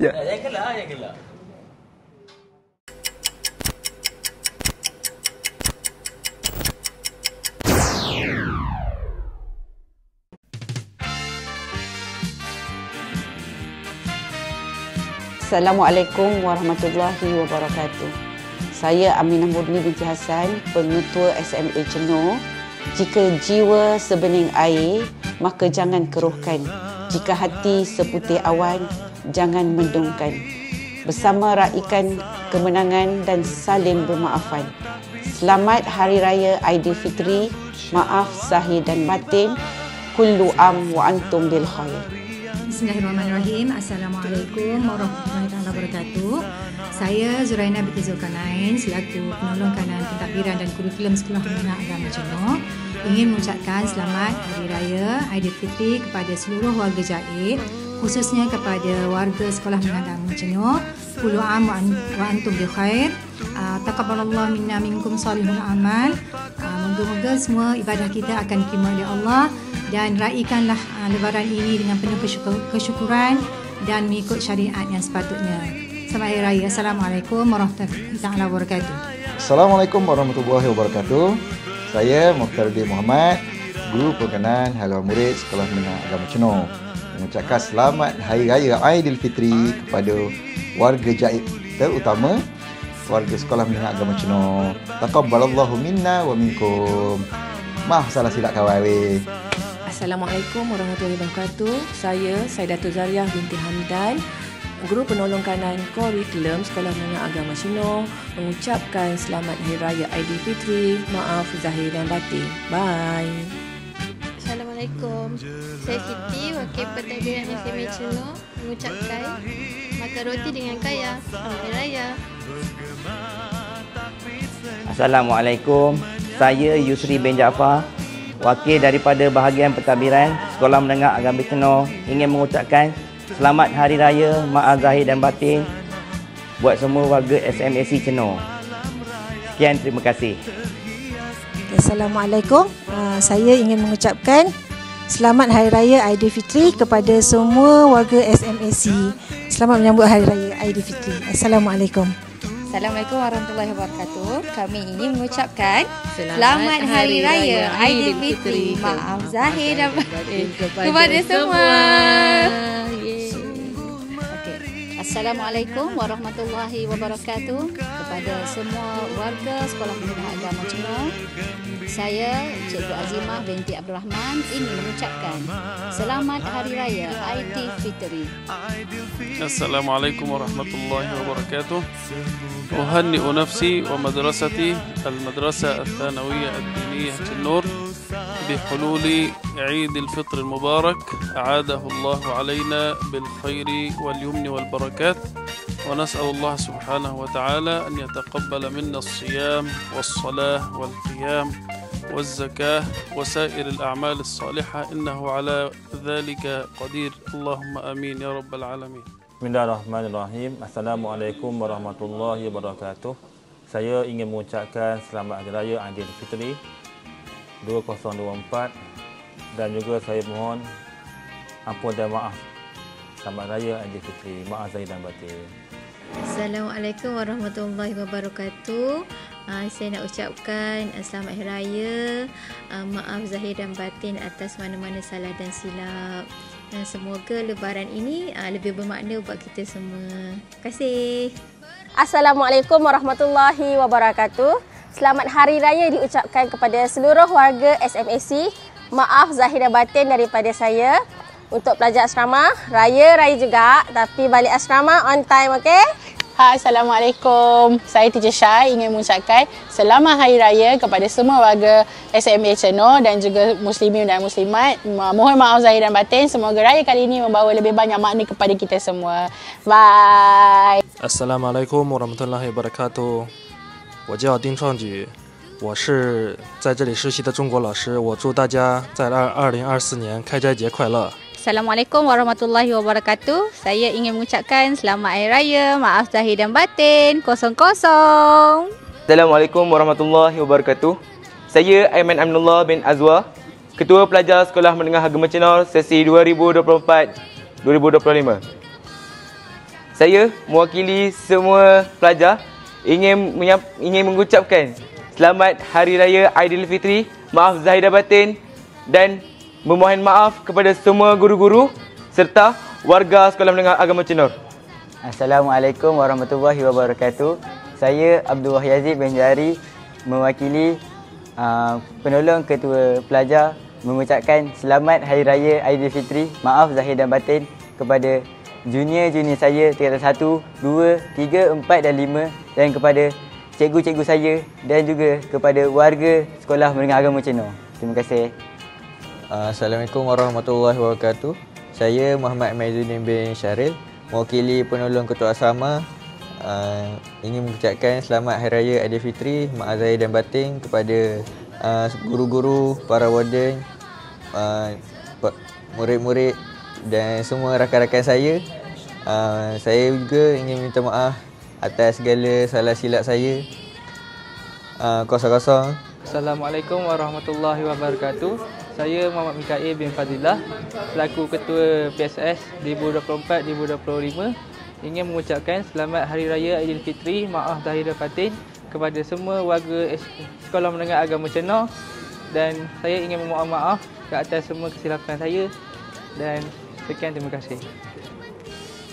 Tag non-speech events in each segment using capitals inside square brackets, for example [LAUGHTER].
Ya. Jangan gelak, jangan gelak. Assalamualaikum warahmatullahi wabarakatuh. Saya Aminah Murni binti Hassan, pengetua SMA Cenoh. Jika jiwa sebening air, maka jangan keruhkan. Jika hati seputih awan, jangan mendungkan. Bersama raikan kemenangan dan saling bermaafan. Selamat Hari Raya Aidilfitri. Maaf zahir dan batin. Kullu am wa antum bil khair. Bismillahirrahmanirrahim. Assalamualaikum warahmatullahi wabarakatuh. Saya Zuraina binti Zulkarnain selaku penolong kanan pentadbiran dan kurikulum Sekolah Menengah Agama Cenoh ingin mengucapkan selamat Hari Raya Aidilfitri kepada seluruh warga Jaid khususnya kepada warga Sekolah Menengah Cenoh. Kullu am wa an- wa antum bi khair. Uh, Taqabbalallah minna minkum salihul amal. Uh, moga-moga semua ibadah kita akan diterima oleh Allah dan raikanlah uh, lebaran ini dengan penuh kesyukur- kesyukuran dan mengikut syariat yang sepatutnya. Selamat Hari Raya. Assalamualaikum warahmatullahi wabarakatuh. Assalamualaikum warahmatullahi wabarakatuh. Saya Mukhtaruddin Muhammad, Guru Perkenan Haluan Murid Sekolah Menengah Agama Cenoh. Mengucapkan selamat Hari Raya Aidilfitri kepada warga Jaid terutama warga Sekolah Menengah Agama Cenoh. Taqabbalallahu minna wa minkum. Maaf salah silap kawan. Assalamualaikum warahmatullahi wabarakatuh. Saya Saidatul Zariah binti Hamdan, Guru Penolong Kanan Kurikulum Sekolah Menengah Agama Cino mengucapkan selamat Hari Raya Aidilfitri. Maaf zahir dan batin. Bye. Assalamualaikum. Saya Siti, Wakil Pentadbiran SMA Celo mengucapkan makan roti dengan kaya. Selamat Hari Raya. Assalamualaikum. Saya Yusri bin Jaafar, wakil daripada bahagian pentadbiran Sekolah Menengah Agama Cenoh ingin mengucapkan selamat Hari Raya Maaf Zahir dan Batin buat semua warga SMAC Cenoh. Sekian, terima kasih. Assalamualaikum. Uh, saya ingin mengucapkan selamat Hari Raya Aidilfitri kepada semua warga SMAC. Selamat menyambut Hari Raya Aidilfitri. Assalamualaikum. Assalamualaikum warahmatullahi wabarakatuh. Kami ingin mengucapkan Selamat, Hari Raya Aidilfitri. Maaf zahir dan batin kepada, semua. Okey. Assalamualaikum warahmatullahi wabarakatuh kepada semua warga Sekolah Menengah Agama Cenoh. Saya Cikgu Azimah binti Abdul Rahman ingin mengucapkan Selamat Hari Raya Aidilfitri. السلام عليكم ورحمة الله وبركاته أهنئ نفسي ومدرستي المدرسة الثانوية الدينية النور بحلول عيد الفطر المبارك أعاده الله علينا بالخير واليمن والبركات ونسأل الله سبحانه وتعالى أن يتقبل منا الصيام والصلاة والقيام والزكاة وسائر الأعمال الصالحة إنه على ذلك قدير اللهم آمين يا رب العالمين Bismillahirrahmanirrahim. Assalamualaikum warahmatullahi wabarakatuh. Saya ingin mengucapkan selamat Hari Raya Aidilfitri 2024 dan juga saya mohon ampun dan maaf. Selamat Raya Aidilfitri. Maaf zahir dan batin. Assalamualaikum warahmatullahi wabarakatuh. Uh, saya nak ucapkan uh, selamat Hari Raya. Uh, maaf zahir dan batin atas mana-mana salah dan silap. Dan semoga lebaran ini uh, lebih bermakna buat kita semua. Terima kasih. Assalamualaikum warahmatullahi wabarakatuh. Selamat Hari Raya diucapkan kepada seluruh warga SMAC. Maaf zahir dan batin daripada saya. Untuk pelajar asrama, raya-raya juga tapi balik asrama on time, okey? Hai, Assalamualaikum. Saya Teacher Syai ingin mengucapkan selamat Hari Raya kepada semua warga SMA Cenoh dan juga muslimin dan muslimat. Mohon maaf zahir dan batin. Semoga raya kali ini membawa lebih banyak makna kepada kita semua. Bye. assalamu alaikum warahmatullahi wabarakatuh。我叫丁创举，我是在这里实习的中国老师。我祝大家在二二零二四年开斋节快乐。 Assalamualaikum warahmatullahi wabarakatuh. Saya ingin mengucapkan selamat Hari Raya, maaf zahir dan batin, kosong-kosong. Assalamualaikum warahmatullahi wabarakatuh. Saya Aiman Aminullah bin Azwa, Ketua Pelajar Sekolah Menengah Agama Cenoh sesi 2024-2025. saya mewakili semua pelajar ingin menyap, ingin mengucapkan selamat Hari Raya Aidilfitri, maaf zahir dan batin dan memohon maaf kepada semua guru-guru serta warga Sekolah Menengah Agama Cenor. Assalamualaikum warahmatullahi wabarakatuh. Saya Abdul Wahyazid bin Jari mewakili uh, penolong ketua pelajar mengucapkan selamat Hari Raya Aidilfitri, maaf zahir dan batin kepada junior-junior saya tingkatan 1, 2, 3, 4 dan 5 dan kepada cikgu-cikgu saya dan juga kepada warga Sekolah Menengah Agama Cino. Terima kasih. Assalamualaikum warahmatullahi wabarakatuh. Saya Muhammad Maizuddin bin Syaril, mewakili penolong ketua asrama uh, ingin mengucapkan selamat Hari Raya Aidilfitri, maaf zahir dan batin kepada uh, guru-guru, para warden, uh, murid-murid dan semua rakan-rakan saya. Uh, saya juga ingin minta maaf atas segala salah silap saya. Uh, kosong-kosong. Assalamualaikum warahmatullahi wabarakatuh. Saya Muhammad Mikail bin Fadilah selaku Ketua PSS 2024-2025 ingin mengucapkan selamat Hari Raya Aidilfitri, maaf zahir dan kepada semua warga Sekolah Menengah Agama Cenor dan saya ingin memohon maaf ke atas semua kesilapan saya dan sekian terima kasih.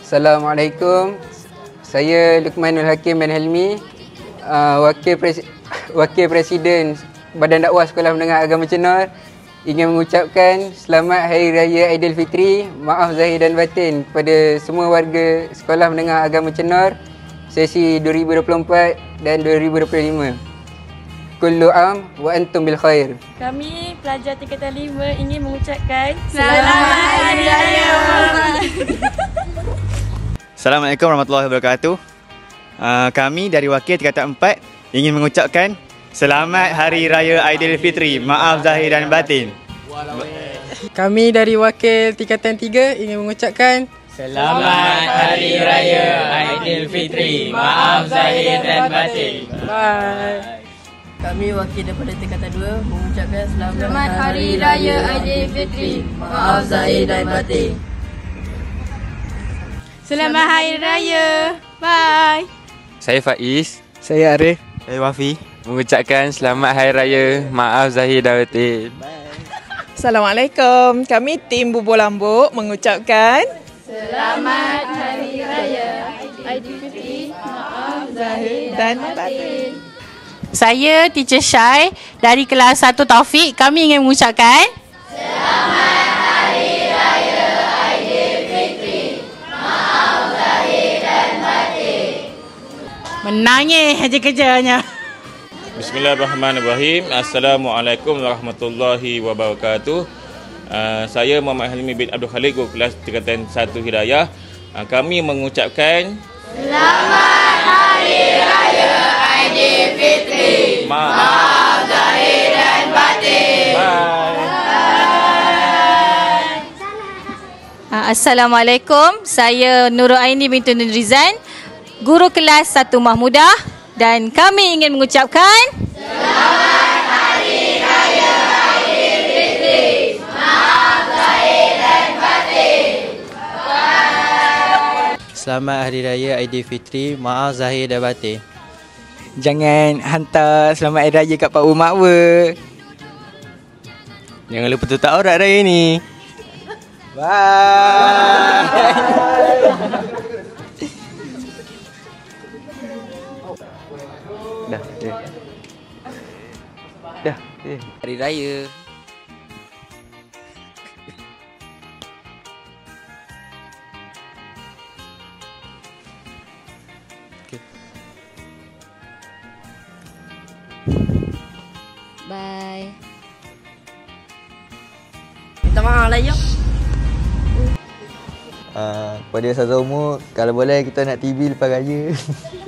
Assalamualaikum. Saya Lukmanul Hakim bin Helmi, uh, wakil Pres- [COUGHS] wakil presiden Badan Dakwah Sekolah Menengah Agama Cenor ingin mengucapkan selamat Hari Raya Aidilfitri, maaf zahir dan batin kepada semua warga Sekolah Menengah Agama Cenor sesi 2024 dan 2025. Kullu am wa antum bil khair. Kami pelajar tingkatan 5 ingin mengucapkan Selamat Hari Raya. Assalamualaikum warahmatullahi wabarakatuh. Uh, kami dari wakil tingkatan 4 ingin mengucapkan Selamat Hari Raya Aidilfitri. Maaf zahir dan batin. Kami dari wakil tingkatan 3 ingin mengucapkan Selamat Hari Raya Aidilfitri. Maaf zahir dan batin. Bye. Kami wakil daripada tingkatan 2 mengucapkan selamat, Selamat Hari Raya Aidilfitri. Maaf zahir dan batin. Selamat Hari Raya. Bye. Saya Faiz. Saya Arif. Saya Wafi. Mengucapkan selamat Hari Raya. Maaf Zahir dan Batin. Assalamualaikum. Kami tim Bubur Lambuk mengucapkan Selamat Hari Raya Aidilfitri. Maaf zahir dan batin. Saya Teacher Syai dari kelas 1 Taufik. Kami ingin mengucapkan Selamat Hari Raya Aidilfitri. Maaf zahir dan batin. menangis aja kerjanya. Bismillahirrahmanirrahim. Assalamualaikum warahmatullahi wabarakatuh. Uh, saya Muhammad Halimi bin Abdul Khalid guru kelas tingkatan 1 Hidayah. Uh, kami mengucapkan Selamat Assalamualaikum. Saya Nurul Aini binti Nur Rizan, guru kelas 1 Mahmudah dan kami ingin mengucapkan Selamat Hari Raya Aidilfitri. Maaf zahir dan batin. Selamat Hari Raya Aidilfitri. Maaf Zahir dan Batin. Jangan hantar selamat Hari Raya kat Pak Umat wer. Jangan lupa tutup aurat raya ni. Bye. Dah. Dah. Dah. Eh. Hari Raya. Bye. Minta maaf lah, Yok. Kepada Ustazah Umur, kalau boleh kita nak TV lepas raya. [LAUGHS]